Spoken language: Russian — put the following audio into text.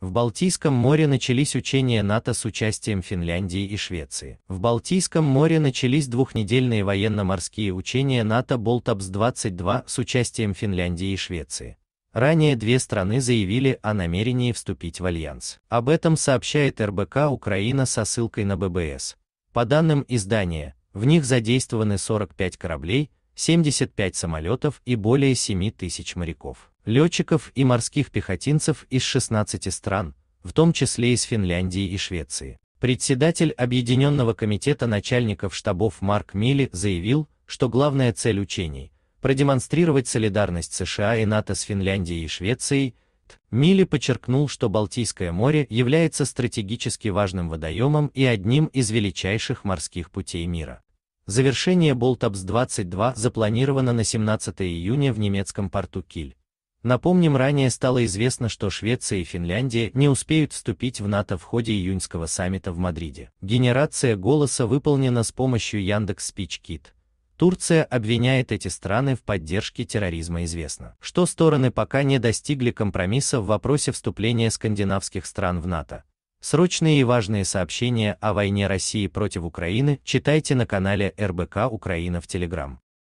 В Балтийском море начались учения НАТО с участием Финляндии и Швеции. В Балтийском море начались двухнедельные военно-морские учения НАТО Болтапс-22 с участием Финляндии и Швеции. Ранее две страны заявили о намерении вступить в альянс. Об этом сообщает РБК Украина со ссылкой на ББС. По данным издания, в них задействованы 45 кораблей, 75 самолетов и более 7 тысяч моряков, летчиков и морских пехотинцев из 16 стран, в том числе из Финляндии и Швеции. Председатель Объединенного комитета начальников штабов Марк Милли заявил, что главная цель учений – продемонстрировать солидарность США и НАТО с Финляндией и Швецией. Милли подчеркнул, что Балтийское море является стратегически важным водоемом и одним из величайших морских путей мира. Завершение Болтапс-22 запланировано на 17 июня в немецком порту Киль. Напомним, ранее стало известно, что Швеция и Финляндия не успеют вступить в НАТО в ходе июньского саммита в Мадриде. Генерация голоса выполнена с помощью Яндекс SpeechKit. Турция обвиняет эти страны в поддержке терроризма известно, что стороны пока не достигли компромисса в вопросе вступления скандинавских стран в НАТО. Срочные и важные сообщения о войне России против Украины читайте на канале РБК Украина в Телеграм.